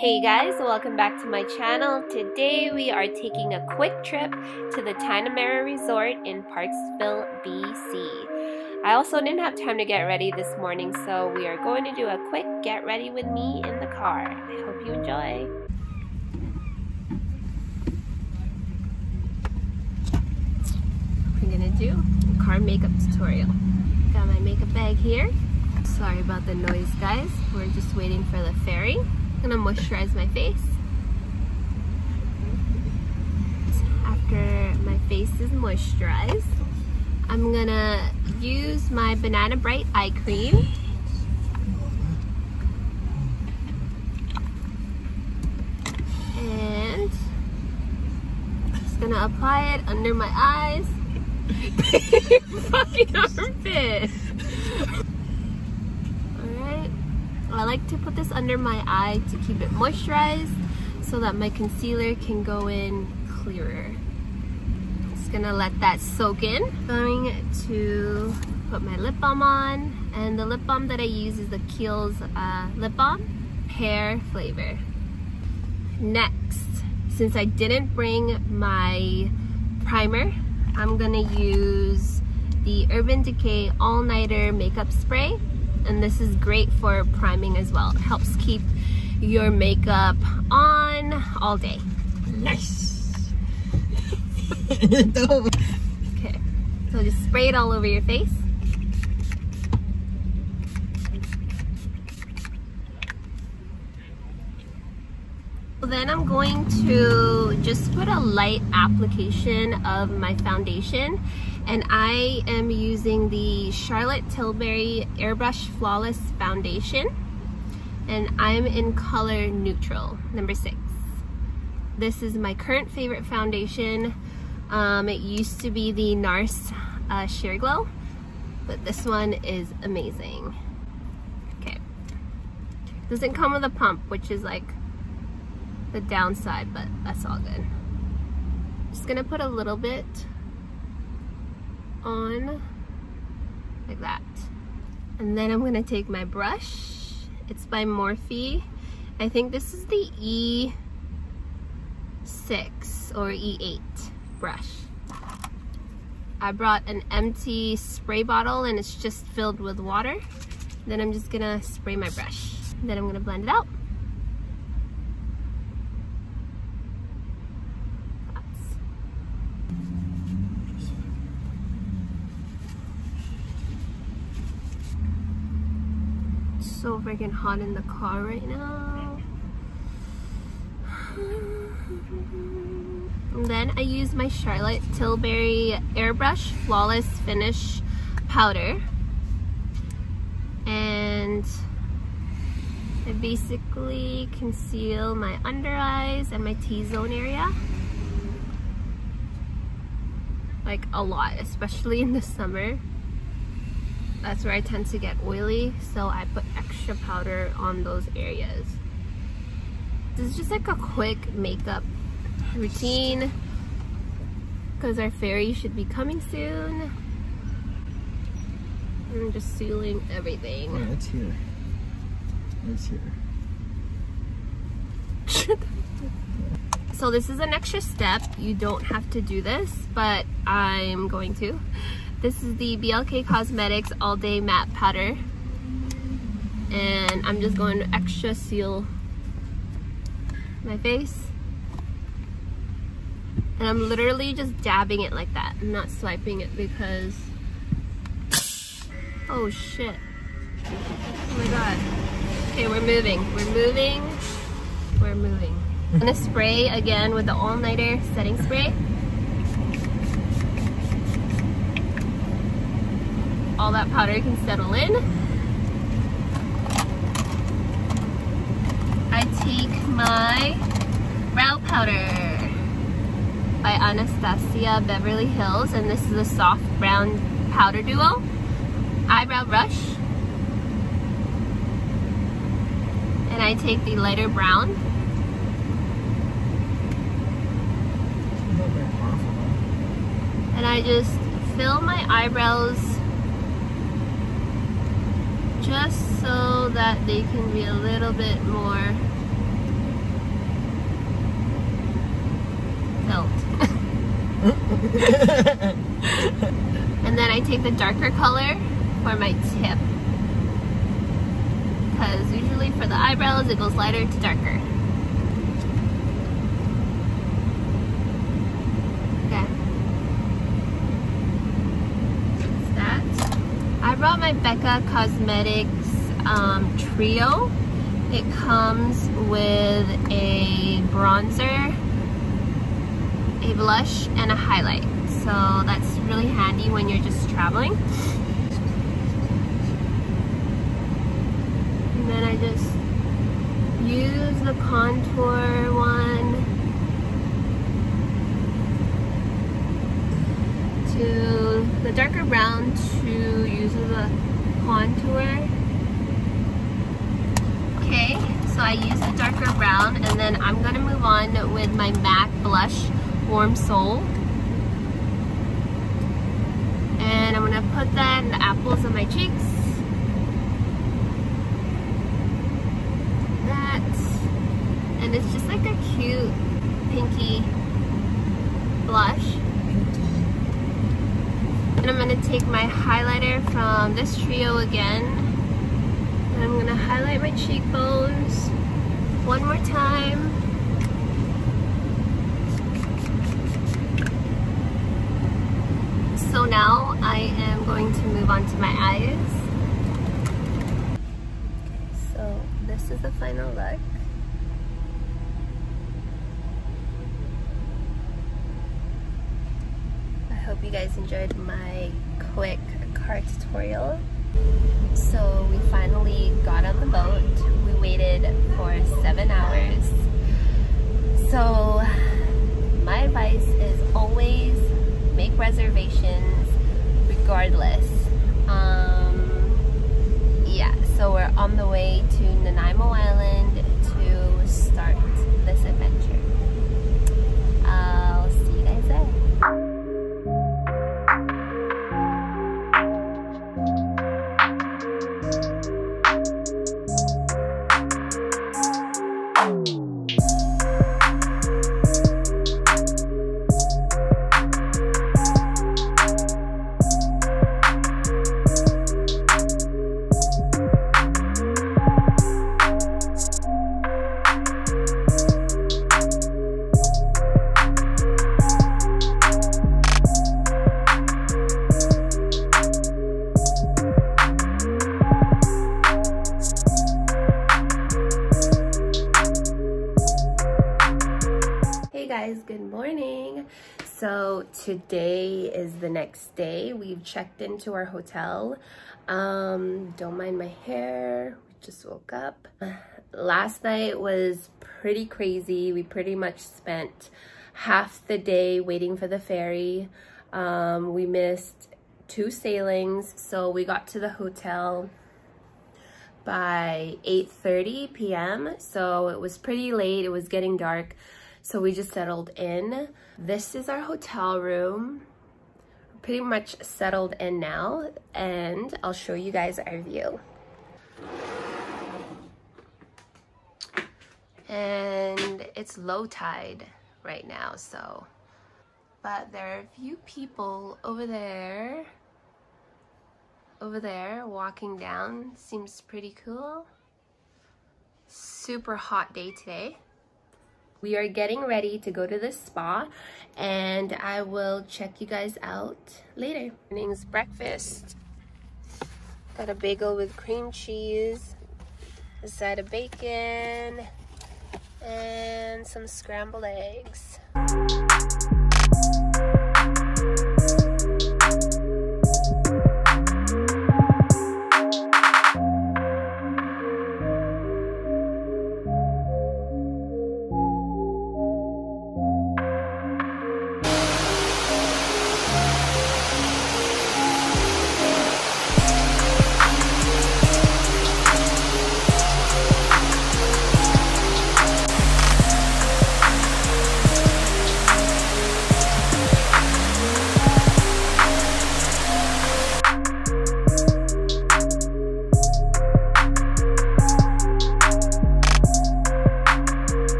Hey guys, welcome back to my channel. Today we are taking a quick trip to the Tigh Na Mara Resort in Parksville, BC. I also didn't have time to get ready this morning, so we are going to do a quick get ready with me in the car. I hope you enjoy. We're gonna do a car makeup tutorial. Got my makeup bag here. Sorry about the noise guys. We're just waiting for the ferry. I'm gonna moisturize my face. After my face is moisturized, I'm gonna use my Banana Bright Eye Cream. And just gonna apply it under my eyes. Fucking armpit. I like to put this under my eye to keep it moisturized so that my concealer can go in clearer. Just gonna let that soak in. Going to put my lip balm on and the lip balm that I use is the Kiehl's uh, lip balm pear flavor. Next, since I didn't bring my primer, I'm gonna use the Urban Decay All Nighter Makeup Spray and this is great for priming as well. It helps keep your makeup on all day. Nice. okay, so just spray it all over your face. Then I'm going to just put a light application of my foundation and I am using the Charlotte Tilbury Airbrush Flawless Foundation and I'm in color neutral, number six. This is my current favorite foundation. Um, it used to be the NARS uh, Sheer Glow, but this one is amazing. Okay. Doesn't come with a pump, which is like the downside, but that's all good. Just gonna put a little bit on like that. And then I'm gonna take my brush. It's by Morphe. I think this is the E6 or E8 brush. I brought an empty spray bottle and it's just filled with water. Then I'm just gonna spray my brush. Then I'm gonna blend it out. So freaking hot in the car right now. Then I use my Charlotte Tilbury Airbrush Flawless Finish Powder. And I basically conceal my under eyes and my T-zone area. Like a lot, especially in the summer that's where I tend to get oily so I put extra powder on those areas. This is just like a quick makeup routine because our ferry should be coming soon. I'm just sealing everything. Yeah, it's here. It's here. So this is an extra step. You don't have to do this but I'm going to. This is the BLK Cosmetics All Day Matte Powder. And I'm just going to extra seal my face. And I'm literally just dabbing it like that. I'm not swiping it because... Oh shit. Oh my god. Okay, we're moving. We're moving. We're moving. I'm gonna spray again with the All Nighter setting spray. all that powder can settle in. I take my brow powder by Anastasia Beverly Hills and this is a soft brown powder duo. Eyebrow brush. And I take the lighter brown. And I just fill my eyebrows just so that they can be a little bit more felt. and then I take the darker color for my tip because usually for the eyebrows it goes lighter to darker. Brought my Becca Cosmetics um, Trio. It comes with a bronzer, a blush, and a highlight. So that's really handy when you're just traveling. And then I just use the contour one to the darker brown to use as a contour Okay, so I use the darker brown and then I'm gonna move on with my MAC blush Warm Soul. And I'm gonna put that in the apples of my cheeks. That, and it's just like a cute pinky blush. I'm gonna take my highlighter from this trio again And I'm gonna highlight my cheekbones one more time. So now I am going to move on to my eyes. so this is the final look. I hope you guys enjoyed my quick car tutorial. So we finally got on the boat. We waited for seven hours. So my advice is always make reservations regardless. Um, yeah, so we're on the way to Nanaimo Island guys, good morning. So today is the next day. We've checked into our hotel. Um, don't mind my hair, we just woke up. Last night was pretty crazy. We pretty much spent half the day waiting for the ferry. Um, we missed two sailings, so we got to the hotel by 8.30 p.m. So it was pretty late, it was getting dark. So we just settled in. This is our hotel room. Pretty much settled in now and I'll show you guys our view. And it's low tide right now, so. But there are a few people over there, over there walking down. Seems pretty cool. Super hot day today. We are getting ready to go to the spa and I will check you guys out later. Morning's breakfast. Got a bagel with cream cheese, a side of bacon, and some scrambled eggs.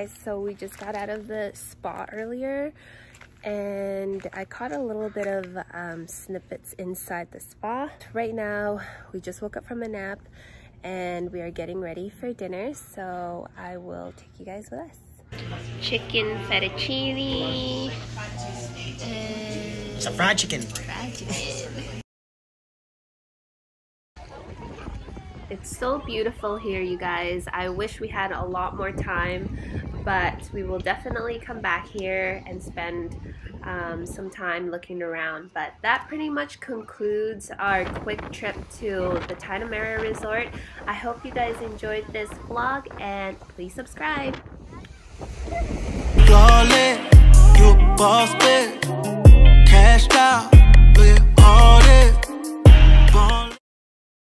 Guys, so we just got out of the spa earlier and I caught a little bit of um, snippets inside the spa. Right now, we just woke up from a nap and we are getting ready for dinner, so I will take you guys with us. Chicken fettuccine. It's a fried chicken. Fried chicken. It's so beautiful here, you guys. I wish we had a lot more time, but we will definitely come back here and spend um, some time looking around. But that pretty much concludes our quick trip to the Tanah Resort. I hope you guys enjoyed this vlog and please subscribe. Flawless, you boss bitch, cashed out.